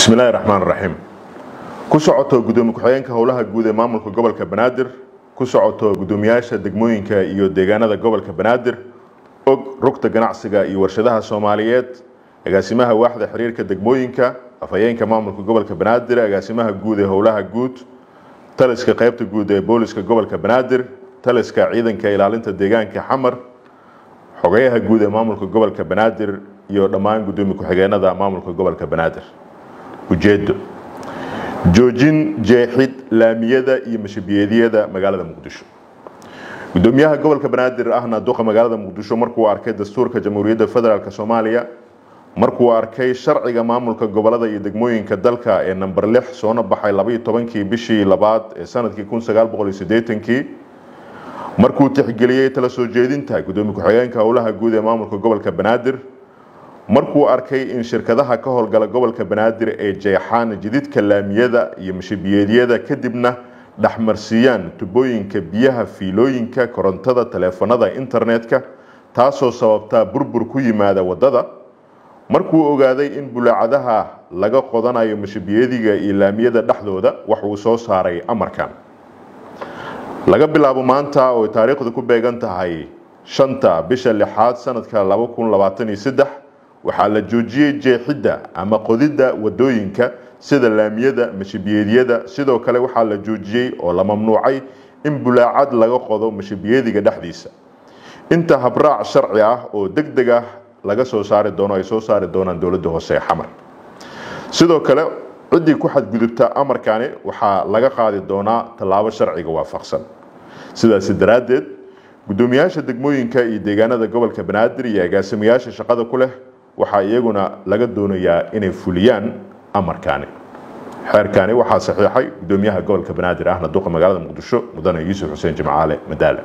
bismillahi raxmaan raxiim ku socoto gudoomiye ku-xigeenka howlaha guud ee maamulka gobolka banaadir ku socoto gudoomiyaasha degmooyinka iyo deegaanada gobolka banaadir og rugta ganacsiga iyo warshadaha soomaaliyeed agaasimaha waaxda xiriirka degmooyinka afhayeenka maamulka gobolka banaadir agaasimaha guud ee howlaha guud taliska qaybta guud ee booliska gobolka banaadir taliska ciidanka ilaalinta deegaanka xamar xogayaha guud ee maamulka gobolka banaadir iyo dhammaan gudoomiye ku-xigeenada maamulka gobolka banaadir ujeedo joojin jeexid laamiyada iyo mashabiyeedyada magaalada muqdisho. Gudoomiyaha gobolka banaadir ahna duqa magaalada muqdisho markuu arkay dastuurka jamhuuriyadda federaalk soomaaliya markuu arkay sharciga maamulka gobollada iyo degmooyinka dalka ee namber lix soona baxay labaiyo tobankii bishii labaad ee sannadkii kun sagaal boqol iyo sideetankii markuu tixgeliyey tala soo jeedinta gudoomiye ku-xigeenka howlaha guud ee maamulka gobolka banaadir markuu arkay in shirkadaha ka howlgala gobolka banaadir ay jeexaan jididka laamiyada iyo mashabiyeedyada kadibna dhexmarsiiyaan tubooyinka biyaha fiilooyinka korontada taleefanada internetka taasoo sababta burbur ku yimaada waddada markuu ogaaday in bulaacadaha laga qodanayo mashabiyadiga iyo laamiyada dhexdooda waxuu soo saaray amarkan laga bilaabo maanta oo taariikhda ku beegan tahay shanta bisha lixaad sanadka waxaa la joojiyey jeexidda ama qodidda waddooyinka sida laamiyada mashabiyeedyada sidoo kale waxaa la joojiyey oo la mamnuucay in bulaacad laga qodo mashabiyadiga dhexdiisa. Inta habraac sharci ah oo deg deg ah laga soo saari doono ay soo saari doonaan dowladda hoose ee xamar. Sidoo kale ciddii ku xadgudubta amarkani waxaa laga qaadi doonaa tallaabo sharciga waafaqsan. Sidaasi daraaddeed gudoomiyaasha degmooyinka iyo deegaanada gobolka banaadir iyo agaasimayaasha shaqada ku leh waxaa iyaguna laga doonayaa inay fuliyaan amarkaani. Xeerkaani waxaa saxiixay gudoomiyaha gobolka banaadir ahna duqa magaalada muqdisho mudane yuusuf xuseen jimcaale madaale